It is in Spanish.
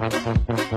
Gracias.